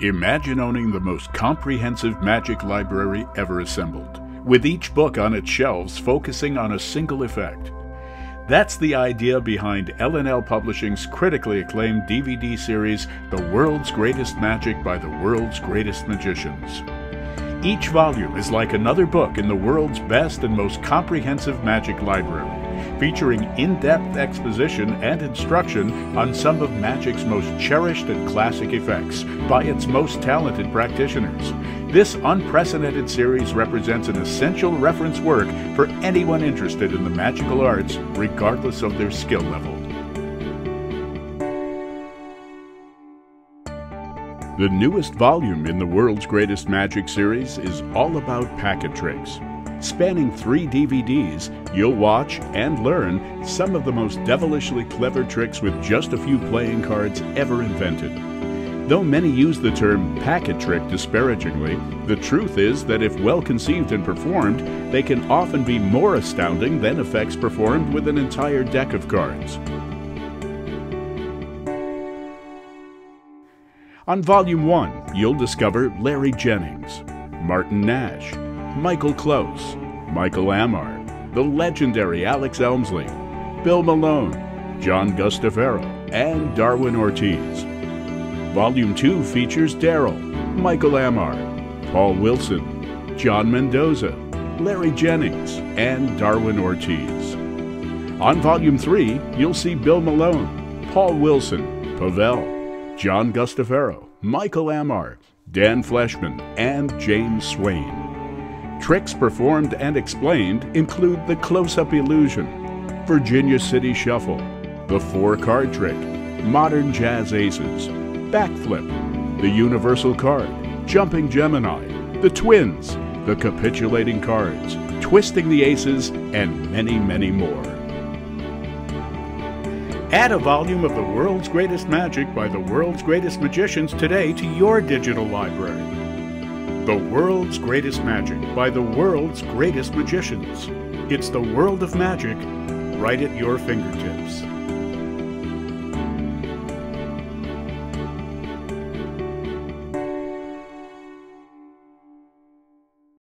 Imagine owning the most comprehensive magic library ever assembled, with each book on its shelves focusing on a single effect. That's the idea behind L&L Publishing's critically acclaimed DVD series, The World's Greatest Magic by the World's Greatest Magicians. Each volume is like another book in the world's best and most comprehensive magic library featuring in depth exposition and instruction on some of magic's most cherished and classic effects by its most talented practitioners. This unprecedented series represents an essential reference work for anyone interested in the magical arts, regardless of their skill level. The newest volume in the World's Greatest Magic series is all about packet tricks. Spanning three DVDs, you'll watch and learn some of the most devilishly clever tricks with just a few playing cards ever invented. Though many use the term packet trick disparagingly, the truth is that if well conceived and performed, they can often be more astounding than effects performed with an entire deck of cards. On Volume 1, you'll discover Larry Jennings, Martin Nash, Michael Close, Michael Ammar, the legendary Alex Elmsley, Bill Malone, John Guastaferro, and Darwin Ortiz. Volume 2 features Daryl, Michael Ammar, Paul Wilson, John Mendoza, Larry Jennings, and Darwin Ortiz. On Volume 3, you'll see Bill Malone, Paul Wilson, Pavel, John Guastaferro, Michael Ammar, Dan Fleshman, and James Swain. Tricks performed and explained include the close-up illusion, Virginia City Shuffle, the four-card trick, modern jazz aces, backflip, the universal card, jumping Gemini, the twins, the capitulating cards, twisting the aces, and many, many more. Add a volume of the world's greatest magic by the world's greatest magicians today to your digital library. The World's Greatest Magic by the world's greatest magicians. It's the world of magic right at your fingertips.